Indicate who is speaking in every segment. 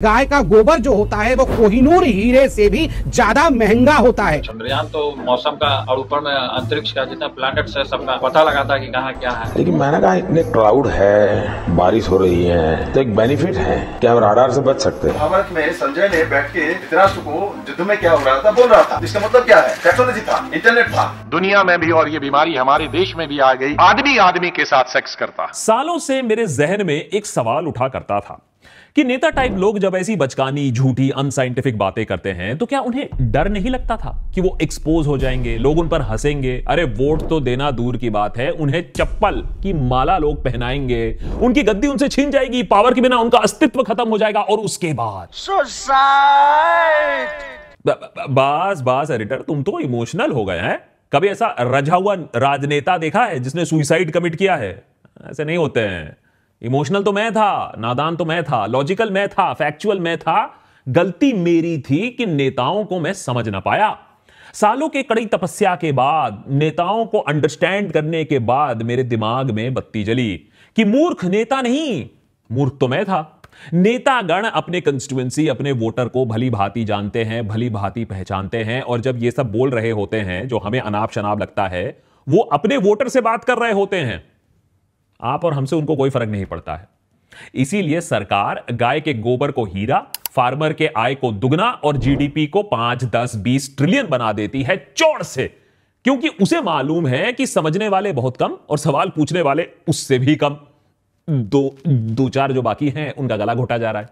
Speaker 1: गाय का गोबर जो होता है वो कोहिनूर हीरे से भी ज़्यादा महँगा होता है।
Speaker 2: चंद्रयान तो मौसम का और ऊपर में अंतरिक्ष का जितना प्लैनेट्स है सबका पता लगाता है कि कहाँ क्या है।
Speaker 3: लेकिन मैंने कहा इतने क्राउड है बारिश हो रही है तो एक बेनिफिट है कि हम राडार से बच सकते हैं।
Speaker 4: महाभारत में संजय ने बैठ के धृतराष्ट्र को युद्ध में क्या हो रहा था बोल रहा था। इसका मतलब क्या है? टेक्नोलॉजी था इंटरनेट था।
Speaker 5: दुनिया में भी और ये बीमारी हमारे देश में भी आ गई। आदमी आदमी के साथ सेक्स करता।
Speaker 6: सालों से मेरे जहन में एक सवाल उठा करता था। कि नेता टाइप लोग जब ऐसी बचकानी झूठी अनसाइंटिफिक बातें करते हैं तो क्या उन्हें डर नहीं लगता था कि वो एक्सपोज हो जाएँगे लोग उन पर हंसेंगे? अरे वोट तो देना दूर की बात है उन्हें चप्पल की माला लोग पहनाएँगे उनकी गद्दी उनसे छीन जाएगी पावर के बिना उनका अस्तित्व खत्म हो जाएगा और उसके बाद। बस बस एडिटर तुम तो इमोशनल हो गए हैं। कभी ऐसा रजा हुआ राजनेता देखा है जिसने सुइसाइड कमिट किया है? ऐसे नहीं होते हैं। इमोशनल तो मैं था, नादान तो मैं था लॉजिकल मैं था फैक्चुअल मैं था, गलती मेरी थी कि नेताओं को मैं समझ ना पाया। सालों के कड़ी तपस्या के बाद, नेताओं को अंडरस्टैंड करने के बाद मेरे दिमाग में बत्ती जली कि मूर्ख नेता नहीं, मूर्ख तो मैं था। नेतागण अपने कंस्टिट्युएंसी अपने वोटर को भली भांति जानते हैं, भली भांति पहचानते हैं और जब ये सब बोल रहे होते हैं, जो हमें अनाप शनाप लगता है, वो अपने वोटर से बात कर रहे होते हैं। आप और हमसे उनको कोई फ़र्क नहीं पड़ता है। इसीलिए सरकार गाय के गोबर को हीरा, फार्मर के आय को दुगना और जीडीपी को पाँच, दस, बीस ट्रिलियन बना देती है चौड़ से। क्योंकि उसे मालूम है कि समझने वाले बहुत कम और सवाल पूछने वाले उससे भी कम। दो दो चार जो बाकी हैं, उनका गला घोटा जा रहा है।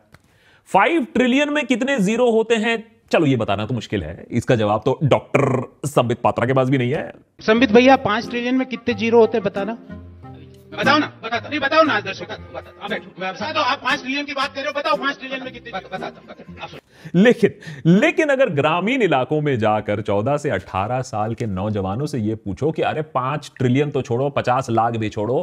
Speaker 6: फाइव ट्रिलियन में कितने ज़ीरो होते हैं? चलो, ये बताना तो मुश्किल है। इसका जवाब तो डॉक्टर संबित पात्रा के पास भी नहीं है।
Speaker 7: संबित भैया, पाँच ट्रिलियन में कितने ज़ीरो होते हैं बताना? बताओ ना, बताता, नहीं, बताओ ना, दर्शक बता दो, आप पाँच ट्रिलियन की बात कर रहे हो, बताओ पाँच ट्रिलियन में कितने बताता
Speaker 6: लेकिन लेकिन अगर ग्रामीण इलाकों में जाकर 14 से 18 साल के नौजवानों से यह पूछो कि अरे पाँच ट्रिलियन तो छोड़ो 50 लाख भी छोड़ो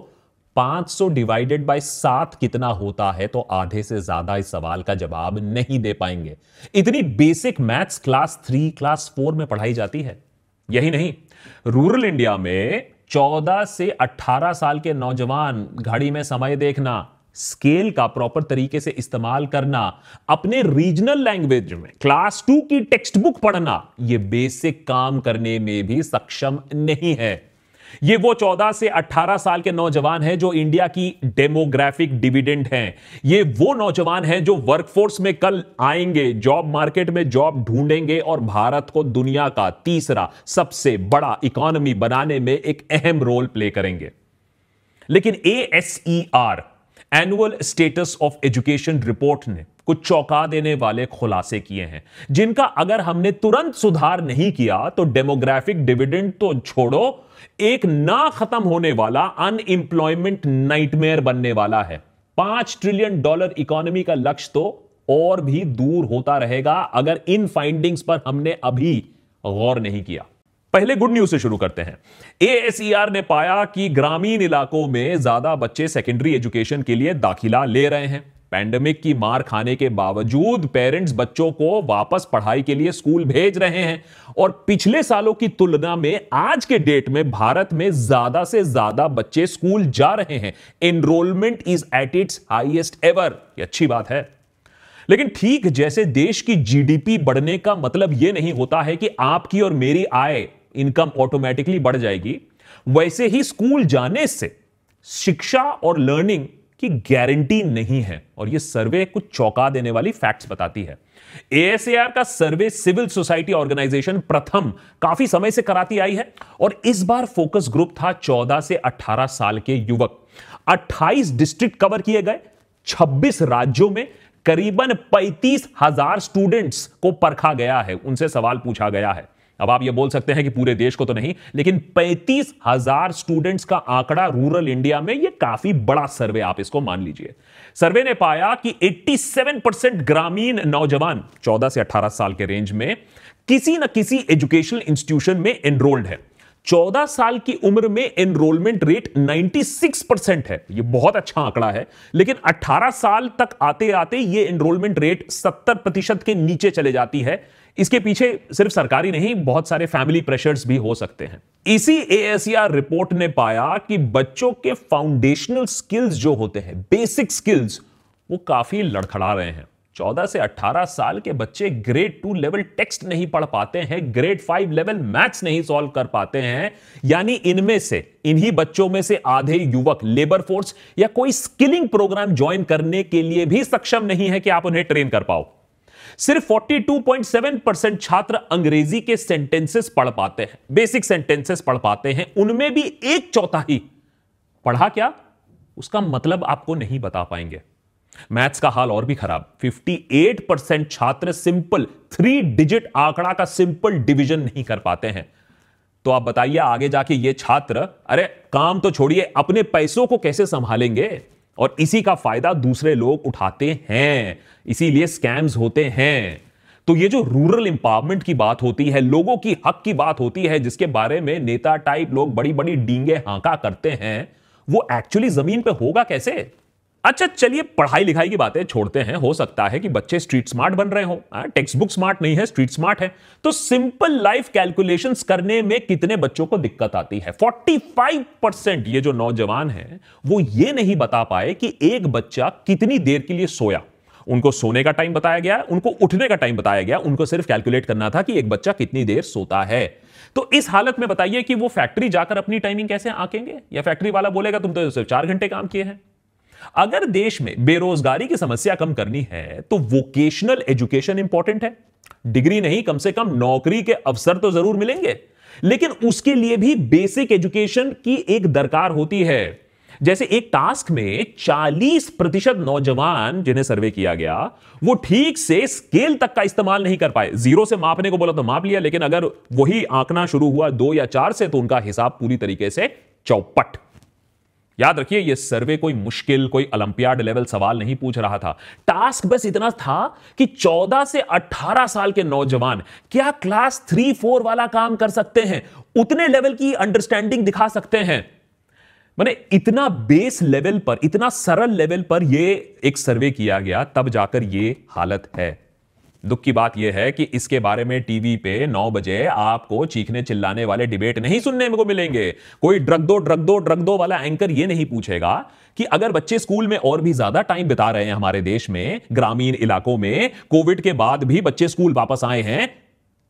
Speaker 6: 500 डिवाइडेड बाय सात कितना होता है तो आधे से ज़्यादा इस सवाल का जवाब नहीं दे पाएँगे। इतनी basic maths class three class four में पढ़ाई जाती है। यही नहीं रूरल इंडिया में 14 से 18 साल के नौजवान घड़ी में समय देखना, स्केल का प्रॉपर तरीके से इस्तेमाल करना, अपने रीजनल लैंग्वेज में क्लास टू की टेक्स्ट बुक पढ़ना, ये बेसिक काम करने में भी सक्षम नहीं है। ये वो 14 से 18 साल के नौजवान हैं जो इंडिया की डेमोग्राफिक डिविडेंड हैं। ये वो नौजवान हैं जो वर्कफोर्स में कल आएँगे, जॉब मार्केट में जॉब ढूंढेंगे और भारत को दुनिया का तीसरा सबसे बड़ा इकोनॉमी बनाने में एक अहम रोल प्ले करेंगे। लेकिन A S E R annual status of education report ने कुछ चौंका देने वाले खुलासे किए हैं। जिनका अगर हमने तुरंत सुधार नहीं किया तो डेमोग्राफिक डिविडेंड तो छोड़ो, एक ना खत्म होने वाला अनएम्प्लॉयमेंट नाइटमेयर बनने वाला है। पाँच ट्रिलियन डॉलर इकोनॉमी का लक्ष्य तो और भी दूर होता रहेगा, अगर इन फाइंडिंग्स पर हमने अभी गौर नहीं किया। पहले गुड न्यूज़ से शुरू करते हैं। एएसईआर ने पाया कि ग्रामीण इलाकों में ज़्यादा बच्चे सेकेंडरी एजुकेशन के लिए दाखिला ले रहे हैं। पैंडमिक की मार खाने के बावजूद पेरेंट्स बच्चों को वापस पढ़ाई के लिए स्कूल भेज रहे हैं। और पिछले सालों की तुलना में आज के डेट में भारत में ज़्यादा से ज़्यादा बच्चे स्कूल जा रहे हैं। Enrolment is at its highest ever ये अच्छी बात है। लेकिन ठीक जैसे देश की जीडीपी बढ़ने का मतलब यह नहीं होता है कि आपकी और मेरी आय इनकम ऑटोमेटिकली बढ़ जाएगी। वैसे ही स्कूल जाने से शिक्षा और लर्निंग की गारंटी नहीं है और यह सर्वे कुछ चौंका देने वाली फैक्ट्स बताती है। एएसएआर का सर्वे सिविल सोसाइटी ऑर्गेनाइजेशन प्रथम काफ़ी समय से कराती आई है और इस बार फोकस ग्रुप था 14 से 18 साल के युवक। 28 डिस्ट्रिक्ट कवर किए गए 26 राज्यों में करीबन पैंतीस हज़ार स्टूडेंट्स को परखा गया है, उनसे सवाल पूछा गया है। अब आप ये बोल सकते हैं कि पूरे देश को तो नहीं, लेकिन पैंतीस हज़ार स्टूडेंट्स का आंकड़ा रूरल इंडिया में, ये काफ़ी बड़ा सर्वे आप इसको मान लीजिए। सर्वे ने पाया कि 87 परसेंट ग्रामीण नौजवान 14 से 18 साल के रेंज में किसी न किसी एजुकेशनल इंस्टीट्यूशन में एनरोल्ड है। 14 साल की उम्र में एनरोलमेंट रेट 96 परसेंट है। ये बहुत अच्छा आंकड़ा है, लेकिन 18 साल तक आते आते ये एनरोलमेंट रेट 70 प्रतिशत के नीचे चले जाती है। इसके पीछे सिर्फ़ सरकारी नहीं, बहुत सारे फैमिली प्रेशर्स भी हो सकते हैं। इसी एएसआर रिपोर्ट ने पाया कि बच्चों के फाउंडेशनल स्किल्स जो होते हैं बेसिक स्किल्स वो काफ़ी लड़खड़ा रहे हैं। 14 से 18 साल के बच्चे ग्रेड टू लेवल टेक्स्ट नहीं पढ़ पाते हैं ग्रेड फाइव लेवल मैथ्स नहीं सॉल्व कर पाते हैं। यानी इनमें से, इन्हीं बच्चों में से आधे युवक लेबर फोर्स या कोई स्किलिंग प्रोग्राम ज्वाइन करने के लिए भी सक्षम नहीं है कि आप उन्हें ट्रेन कर पाओ। सिर्फ़ 42.7 परसेंट छात्र अंग्रेज़ी के सेंटेंसेस पढ़ पाते हैं बेसिक सेंटेंसेस पढ़ पाते हैं, उनमें भी एक चौथाई पढ़ा क्या? उसका मतलब आपको नहीं बता पाएँगे। मैथ्स का हाल और भी खराब। 58 परसेंट छात्र सिंपल थ्री डिजिट आंकड़ा का सिंपल डिवीज़न नहीं कर पाते हैं। तो आप बताइए आगे जाके ये छात्र, अरे, काम तो छोड़िए, अपने पैसों को कैसे संभालेंगे? और इसी का फ़ायदा दूसरे लोग उठाते हैं, इसीलिए स्कैम्स होते हैं। तो ये जो रूरल इंपावरमेंट की बात होती है, लोगों की हक की बात होती है, जिसके बारे में नेता टाइप लोग बड़ी बड़ी डींगे हांका करते हैं, वो एक्चुअली ज़मीन पे होगा कैसे? अच्छा चलिए, पढ़ाई लिखाई की बातें छोड़ते हैं। हो सकता है कि बच्चे स्ट्रीट स्मार्ट बन रहे हो। टेक्स्ट बुक स्मार्ट नहीं है स्ट्रीट स्मार्ट है। तो सिंपल लाइफ कैलकुलेशंस करने में कितने बच्चों को दिक्कत आती है? 45 परसेंट ये जो नौजवान हैं, वो ये नहीं बता पाए कि एक बच्चा कितनी देर के लिए सोया। उनको सोने का टाइम बताया गया, उनको उठने का टाइम बताया गया, उनको सिर्फ़ कैलकुलेट करना था कि एक बच्चा कितनी देर सोता है। तो इस हालत में बताइए कि वो फैक्ट्री जाकर अपनी टाइमिंग कैसे आंकेंगे? या फैक्ट्री वाला बोलेगा, तुम तो सिर्फ़ चार घंटे काम किए हैं। अगर देश में बेरोजगारी की समस्या कम करनी है तो वोकेशनल एजुकेशन इंपॉर्टेंट है। डिग्री नहीं, कम से कम नौकरी के अवसर तो ज़रूर मिलेंगे। लेकिन उसके लिए भी बेसिक एजुकेशन की एक दरकार होती है। जैसे एक टास्क में 40 प्रतिशत नौजवान, जिन्हें सर्वे किया गया, वो ठीक से स्केल तक का इस्तेमाल नहीं कर पाए। ज़ीरो से मापने को बोला तो माप लिया, लेकिन अगर वही आंकना शुरू हुआ दो या चार से तो उनका हिसाब पूरी तरीके से चौपट। याद रखिए यह सर्वे कोई मुश्किल, कोई ओलंपियाड लेवल सवाल नहीं पूछ रहा था। टास्क बस इतना था कि 14 से 18 साल के नौजवान, क्या क्लास थ्री, फोर वाला काम कर सकते हैं? उतने लेवल की अंडरस्टैंडिंग दिखा सकते हैं। मैंने इतना बेस लेवल पर, इतना सरल लेवल पर यह एक सर्वे किया गया, तब जाकर यह हालत है। दुख की बात यह है कि इसके बारे में टीवी पे 9 बजे आपको चीखने चिल्लाने वाले डिबेट नहीं सुनने को मिलेंगे। कोई ड्रग दो ड्रग दो ड्रग दो वाला एंकर यह नहीं पूछेगा कि अगर बच्चे स्कूल में और भी ज़्यादा टाइम बिता रहे हैं हमारे देश में, ग्रामीण इलाकों में कोविड के बाद भी बच्चे स्कूल वापस आए हैं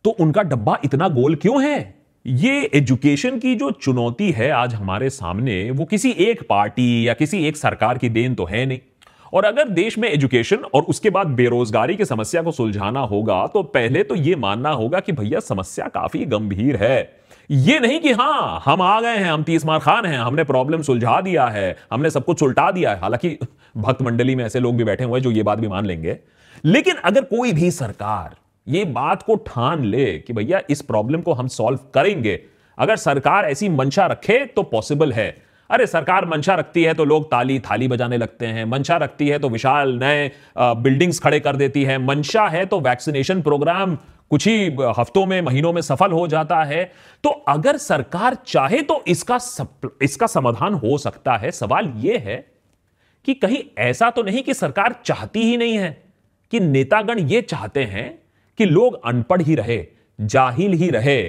Speaker 6: तो उनका डब्बा इतना गोल क्यों है? ये एजुकेशन की जो चुनौती है आज हमारे सामने, वो किसी एक पार्टी या किसी एक सरकार की देन तो है नहीं। और अगर देश में एजुकेशन और उसके बाद बेरोजगारी की समस्या को सुलझाना होगा तो पहले तो यह मानना होगा कि भैया समस्या काफ़ी गंभीर है। ये नहीं कि हाँ हम आ गए हैं, हम तीस मार खान हैं, हमने प्रॉब्लम सुलझा दिया है, हमने सब कुछ उल्टा दिया है। हालाँकि भक्त मंडली में ऐसे लोग भी बैठे हुए हैं जो ये बात भी मान लेंगे। लेकिन अगर कोई भी सरकार ये बात को ठान ले कि भैया इस प्रॉब्लम को हम सॉल्व करेंगे, अगर सरकार ऐसी मंशा रखे तो पॉसिबल है। अरे सरकार मंशा रखती है तो लोग ताली थाली बजाने लगते हैं मंशा रखती है तो विशाल नए बिल्डिंग्स खड़े कर देती है। मंशा है तो वैक्सीनेशन प्रोग्राम कुछ ही हफ्तों में महीनों में सफल हो जाता है। तो अगर सरकार चाहे तो इसका सप, इसका समाधान हो सकता है। सवाल यह है कि कहीं ऐसा तो नहीं कि सरकार चाहती ही नहीं है कि नेतागण ये चाहते हैं कि लोग अनपढ़ ही रहे जाहिल ही रहे।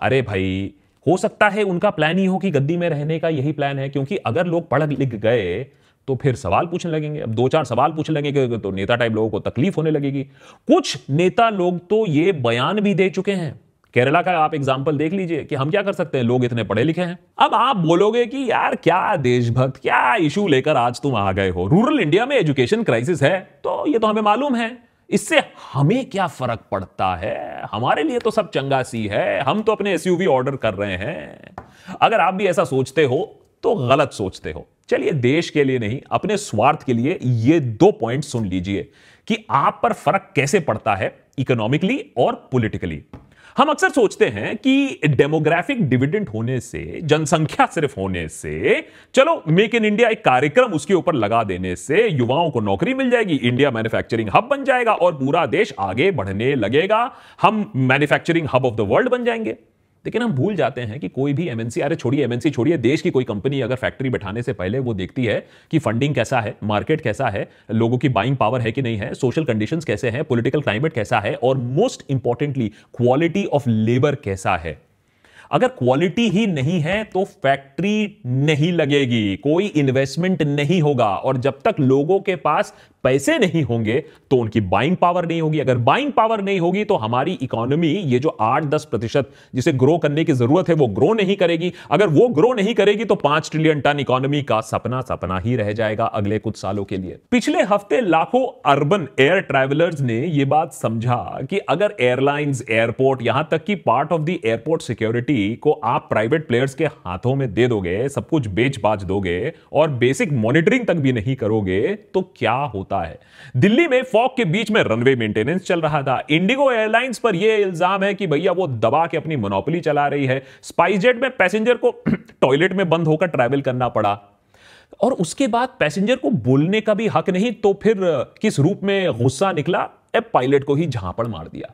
Speaker 6: अरे भाई हो सकता है उनका प्लान ही हो कि गद्दी में रहने का यही प्लान है, क्योंकि अगर लोग पढ़ लिख गए तो फिर सवाल पूछने लगेंगे। अब दो चार सवाल पूछने लगेंगे तो नेता टाइप लोगों को तकलीफ़ होने लगेगी। कुछ नेता लोग तो ये बयान भी दे चुके हैं। केरला का आप एग्ज़ाम्पल देख लीजिए कि हम क्या कर सकते हैं? लोग इतने पढ़े लिखे हैं। अब आप बोलोगे कि यार क्या देशभक्त, क्या इशू लेकर आज तुम आ गए हो? रूरल इंडिया में एजुकेशन क्राइसिस है तो ये तो हमें मालूम है। इससे हमें क्या फ़र्क पड़ता है? हमारे लिए तो सब चंगा सी है। हम तो अपने एसयूवी ऑर्डर कर रहे हैं। अगर आप भी ऐसा सोचते हो तो गलत सोचते हो। चलिए, देश के लिए नहीं, अपने स्वार्थ के लिए ये दो पॉइंट सुन लीजिए कि आप पर फ़र्क कैसे पड़ता है इकोनॉमिकली और पॉलिटिकली हम अक्सर सोचते हैं कि डेमोग्राफिक डिविडेंड होने से, जनसंख्या सिर्फ़ होने से, चलो मेक इन इंडिया एक कार्यक्रम उसके ऊपर लगा देने से युवाओं को नौकरी मिल जाएगी, इंडिया मैन्युफैक्चरिंग हब बन जाएगा और पूरा देश आगे बढ़ने लगेगा, हम manufacturing hub of the world बन जाएँगे। लेकिन हम भूल जाते हैं कि कोई भी एमएनसी अरे छोड़िए एमएनसी छोड़िए, देश की कोई कंपनी अगर फैक्ट्री बैठाने से पहले वो देखती है कि फंडिंग कैसा है मार्केट कैसा है, लोगों की बाइंग पावर है कि नहीं है सोशल कंडीशंस कैसे हैं पॉलिटिकल क्लाइमेट कैसा है, और most importantly quality of labour कैसा है। अगर क्वालिटी ही नहीं है तो फैक्ट्री नहीं लगेगी, कोई इन्वेस्टमेंट नहीं होगा, और जब तक लोगों के पास पैसे नहीं होंगे तो उनकी बाइंग पावर नहीं होगी। अगर बाइंग पावर नहीं होगी तो हमारी इकोनॉमी ये जो आठ दस प्रतिशत जिसे ग्रो करने की ज़रूरत है, वो ग्रो नहीं करेगी। अगर वो ग्रो नहीं करेगी तो पाँच ट्रिलियन टन इकोनॉमी का सपना सपना ही रह जाएगा अगले कुछ सालों के लिए। पिछले हफ़्ते लाखों अर्बन एयर ट्रैवलर्स ने यह बात समझा कि अगर एयरलाइंस एयरपोर्ट यहाँ तक कि part of the airport security को आप प्राइवेट प्लेयर्स के हाथों में दे दोगे, सब कुछ बेच बाज दोगे और बेसिक मॉनिटरिंग तक भी नहीं करोगे तो क्या होता है। दिल्ली में फॉग के बीच में रनवे मेंटेनेंस चल रहा था। इंडिगो एयरलाइंस पर यह इल्ज़ाम है कि भैया वो दबा के अपनी मोनोपोली चला रही है। स्पाइसजेट में पैसेंजर को टॉयलेट में बंद होकर ट्रैवल करना पड़ा। और उसके बाद पैसेंजर को बोलने का भी हक नहीं तो फिर किस रूप में गुस्सा निकला? पायलट को ही झांपड़ मार दिया।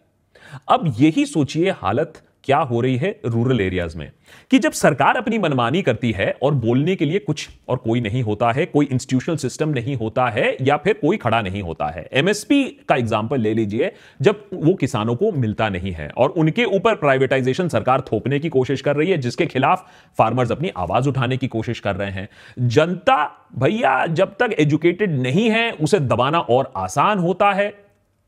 Speaker 6: अब यही सोचिए हालत क्या हो रही है रूरल एरियाज़ में? कि जब सरकार अपनी मनमानी करती है और बोलने के लिए कुछ और कोई नहीं होता है, कोई इंस्टीट्यूशनल सिस्टम नहीं होता है या फिर कोई खड़ा नहीं होता है। एमएसपी का एग्ज़ाम्पल ले लीजिए, जब वो किसानों को मिलता नहीं है और उनके ऊपर प्राइवेटाइजेशन सरकार थोपने की कोशिश कर रही है, जिसके खिलाफ फार्मर्स अपनी आवाज़ उठाने की कोशिश कर रहे हैं। जनता भैया, जब तक एजुकेटेड नहीं है, उसे दबाना और आसान होता है।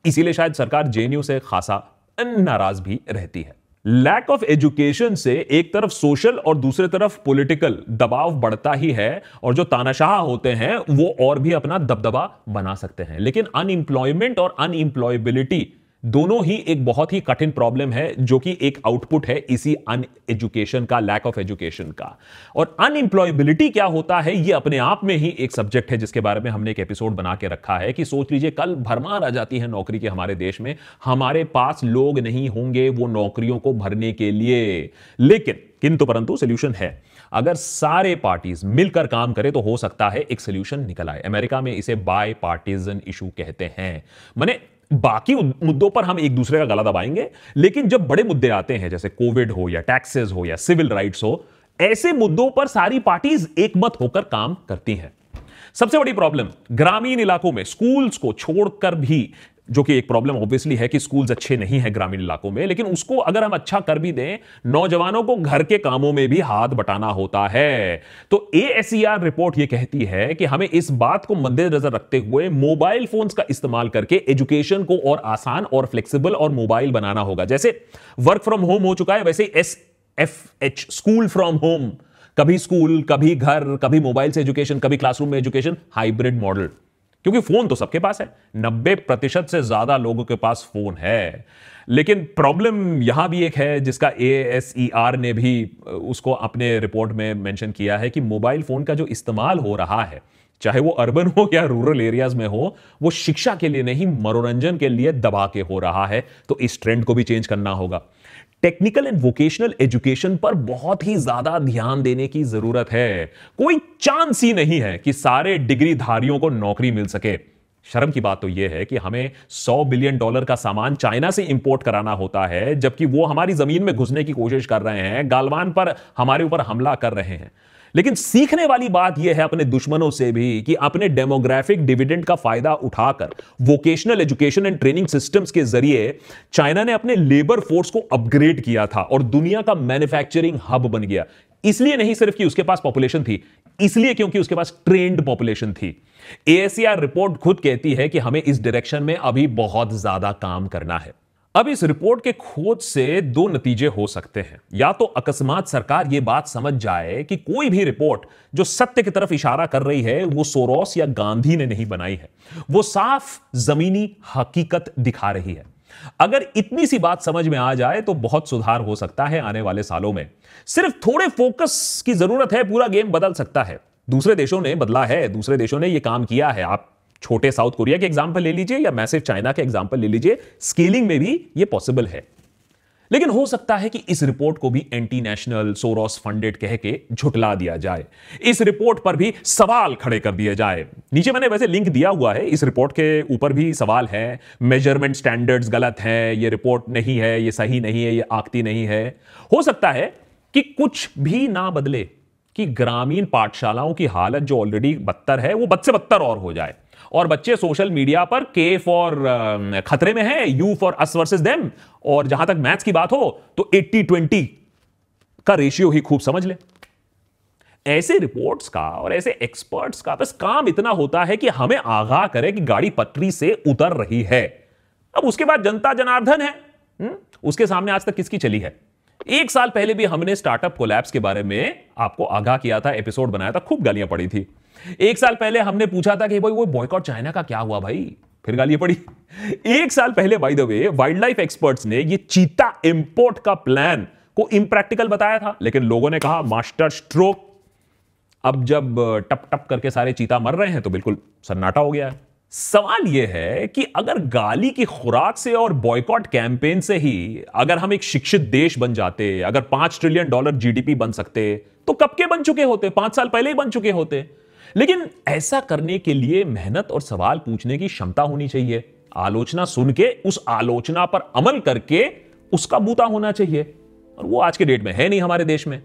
Speaker 6: इसीलिए शायद सरकार जेएनयू से खासा नाराज़ भी रहती है। लैक ऑफ़ एजुकेशन से एक तरफ़ सोशल और दूसरे तरफ़ पॉलिटिकल दबाव बढ़ता ही है और जो तानाशाह होते हैं, वो और भी अपना दबदबा बना सकते हैं। लेकिन अनएम्प्लॉयमेंट और अनएम्प्लॉयबिलिटी दोनों ही एक बहुत ही कठिन प्रॉब्लम है, जो कि एक आउटपुट है इसी अन एजुकेशन का लैक ऑफ़ एजुकेशन का। और अनएम्प्लॉयबिलिटी क्या होता है, ये अपने आप में ही एक सब्जेक्ट है, जिसके बारे में हमने एक एपिसोड बना के रखा है कि सोच लीजिए, कल भरमार आ जाती है नौकरी के हमारे देश में, हमारे पास लोग नहीं होंगे वो नौकरियों को भरने के लिए। लेकिन, किंतु परंतु सोल्यूशन है। अगर सारे पार्टीज़ मिलकर काम करें तो हो सकता है एक सोल्यूशन निकल आए। अमेरिका में इसे बाय पार्टीजन इशू कहते हैं। मैंने बाकी मुद्दों पर हम एक दूसरे का गला दबाएँगे। लेकिन जब बड़े मुद्दे आते हैं, जैसे कोविड हो या टैक्सेस हो या सिविल राइट्स हो, ऐसे मुद्दों पर सारी पार्टीज़ एकमत होकर काम करती हैं। सबसे बड़ी प्रॉब्लम, ग्रामीण इलाकों में स्कूल्स को छोड़कर भी जो कि एक प्रॉब्लम ऑब्वियसली है कि स्कूल्स अच्छे नहीं हैं ग्रामीण इलाकों में, लेकिन उसको अगर हम अच्छा कर भी दें, नौजवानों को घर के कामों में भी हाथ बटाना होता है। तो ए रिपोर्ट यह कहती है कि हमें इस बात को मद्देनजर रखते हुए मोबाइल फोन्स का इस्तेमाल करके एजुकेशन को और आसान और फ्लेक्सिबल और मोबाइल बनाना होगा। जैसे वर्क फ्रॉम होम हो चुका है, वैसे S F H school from home कभी स्कूल कभी घर, कभी मोबाइल से एजुकेशन कभी क्लासरूम में एजुकेशन हाइब्रिड मॉडल क्योंकि फ़ोन तो सबके पास है। नब्बे प्रतिशत से ज़्यादा लोगों के पास फ़ोन है। लेकिन प्रॉब्लम यहाँ भी एक है, जिसका ए एस ई आर ने भी उसको अपने रिपोर्ट में मेंशन किया है कि मोबाइल फ़ोन का जो इस्तेमाल हो रहा है, चाहे वो अर्बन हो या रूरल एरियाज़ में हो, वो शिक्षा के लिए नहीं, मनोरंजन के लिए दबा के हो रहा है। तो इस ट्रेंड को भी चेंज करना होगा। टेक्निकल एंड वोकेशनल एजुकेशन पर बहुत ही ज़्यादा ध्यान देने की ज़रूरत है। कोई चांस ही नहीं है कि सारे डिग्री धारियों को नौकरी मिल सके। शर्म की बात तो यह है कि हमें 100 बिलियन डॉलर का सामान चाइना से इंपोर्ट कराना होता है, जबकि वो हमारी ज़मीन में घुसने की कोशिश कर रहे हैं, गालवान पर हमारे ऊपर हमला कर रहे हैं। लेकिन सीखने वाली बात यह है अपने दुश्मनों से भी कि अपने डेमोग्राफिक डिविडेंड का फ़ायदा उठाकर vocational education and training systems के ज़रिए चाइना ने अपने लेबर फोर्स को अपग्रेड किया था और दुनिया का मैन्युफैक्चरिंग हब बन गया। इसलिए नहीं सिर्फ़ कि उसके पास पॉपुलेशन थी, इसलिए क्योंकि उसके पास ट्रेंड पॉपुलेशन थी। एएससीआर रिपोर्ट खुद कहती है कि हमें इस डायरेक्शन में अभी बहुत ज़्यादा काम करना है। अब इस रिपोर्ट के खोज से दो नतीजे हो सकते हैं। या तो अकस्मात सरकार यह बात समझ जाए कि कोई भी रिपोर्ट जो सत्य की तरफ़ इशारा कर रही है, वो सोरोस या गांधी ने नहीं बनाई है। वो साफ़ जमीनी हकीकत दिखा रही है। अगर इतनी सी बात समझ में आ जाए तो बहुत सुधार हो सकता है आने वाले सालों में। सिर्फ़ थोड़े फोकस की ज़रूरत है, पूरा गेम बदल सकता है। दूसरे देशों ने बदला है, दूसरे देशों ने यह काम किया है। आप छोटे साउथ कोरिया के एग्ज़ाम्पल ले लीजिए या मैसिव चाइना के एग्ज़ाम्पल ले लीजिए, स्केलिंग में भी ये पॉसिबल है। लेकिन हो सकता है कि इस रिपोर्ट को भी एंटी नेशनल सोरोस फंडेड कह के झुटला दिया जाए। इस रिपोर्ट पर भी सवाल खड़े कर दिए जाए। नीचे मैंने वैसे लिंक दिया हुआ है, इस रिपोर्ट के ऊपर भी सवाल है। मेज़रमेंट स्टैंडर्ड्स गलत हैं, ये रिपोर्ट नहीं है, ये सही नहीं है, ये आकती नहीं है। हो सकता है कि कुछ भी ना बदले, कि ग्रामीण पाठशालाओं की हालत जो ऑलरेडी बदतर है, वो बद से बदतर और हो जाए। और बच्चे सोशल मीडिया पर के फॉर खतरे में है you for us versus them और जहाँ तक मैथ्स की बात हो तो 80 20 का रेशियो ही खूब समझ ले। ऐसे रिपोर्ट्स का और ऐसे एक्सपर्ट्स का बस काम इतना होता है कि हमें आगाह करे कि गाड़ी पटरी से उतर रही है। अब उसके बाद जनता जनार्दन है हुँ? उसके सामने आज तक किसकी चली है? एक साल पहले भी हमने स्टार्टअप कोलैप्स के बारे में आपको आगाह किया था एपिसोड बनाया था, खूब गालियाँ पड़ी थी। एक साल पहले हमने पूछा था कि, भाई, वो बॉयकॉट चाइना का क्या हुआ भाई? फिर गालियाँ पड़ी। एक साल पहले by the way wild life experts ने ये चीता इंपोर्ट का प्लान को इम्प्रैक्टिकल बताया था, लेकिन लोगों ने कहा मास्टर स्ट्रोक अब जब टप टप करके सारे चीता मर रहे हैं तो बिल्कुल सन्नाटा हो गया है। सवाल यह है कि अगर गाली की खुराक से और बॉयकॉट कैंपेन से ही अगर हम एक शिक्षित देश बन जाते, अगर पाँच ट्रिलियन डॉलर जीडीपी बन सकते तो कब के बन चुके होते? पाँच साल पहले ही बन चुके होते। लेकिन ऐसा करने के लिए मेहनत और सवाल पूछने की क्षमता होनी चाहिए। आलोचना सुन के, उस आलोचना पर अमल करके उसका बूता होना चाहिए। और वो आज के डेट में है नहीं हमारे देश में।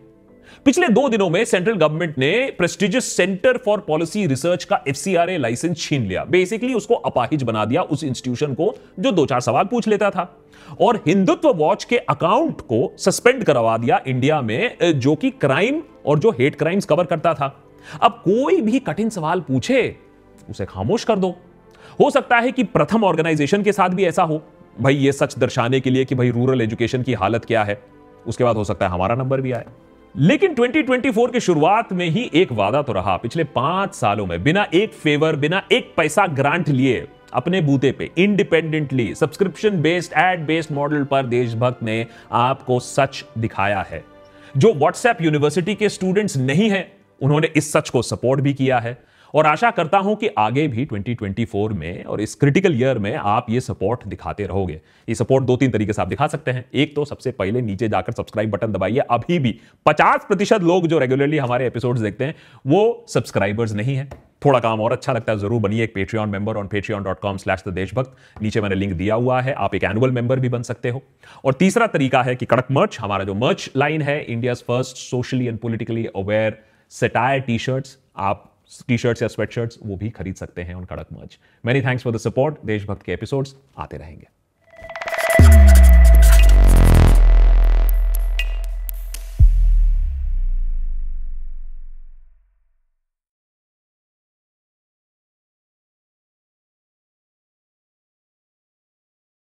Speaker 6: पिछले दो दिनों में सेंट्रल गवर्नमेंट ने prestigious centre for policy research का एफसीआरए लाइसेंस छीन लिया। बेसिकली उसको अपाहिज बना दिया उस इंस्टीट्यूशन को, जो दो चार सवाल पूछ लेता था। और हिंदुत्व वॉच के अकाउंट को सस्पेंड करवा दिया इंडिया में, जो कि क्राइम और जो हेट क्राइम्स कवर करता था। अब कोई भी कठिन सवाल पूछे, उसे खामोश कर दो। हो सकता है कि प्रथम ऑर्गेनाइजेशन के साथ भी ऐसा हो। भाई, ये सच दर्शाने के लिए कि भाई रूरल एजुकेशन की हालत क्या है। उसके बाद हो सकता है हमारा नंबर भी आए। लेकिन 2024 की शुरुआत में ही एक वादा तो रहा। पिछले पाँच सालों में बिना एक फेवर बिना एक पैसा ग्रांट लिए, अपने बूते पे independently subscription based ad based model पर देशभक्त ने आपको सच दिखाया है। जो व्हाट्सएप यूनिवर्सिटी के स्टूडेंट्स नहीं हैं उन्होंने इस सच को सपोर्ट भी किया है। और आशा करता हूँ कि आगे भी 2024 में और इस क्रिटिकल ईयर में आप ये सपोर्ट दिखाते रहोगे। ये सपोर्ट दो तीन तरीके से आप दिखा सकते हैं। एक तो सबसे पहले नीचे जाकर सब्सक्राइब बटन दबाइए। अभी भी 50 प्रतिशत लोग जो रेगुलरली हमारे एपिसोड्स देखते हैं, वो सब्सक्राइबर्स नहीं है। थोड़ा काम और अच्छा लगता है, ज़रूर बनिए एक Patreon member on Patreon dot com slash the Deshbhakt नीचे मैंने लिंक दिया हुआ है, आप एक एनुअल मेंबर भी बन सकते हो। और तीसरा तरीका है कि कड़क मर्च हमारा जो मर्च लाइन है India first socially and politically aware satire T shirts आप टी शर्ट्स या स्वेट शर्ट्स वो भी खरीद सकते हैं उन कड़क merch many thanks for the support Deshbhakt के एपिसोड्स आते रहेंगे।